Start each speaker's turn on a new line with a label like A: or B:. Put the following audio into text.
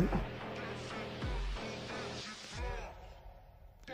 A: It-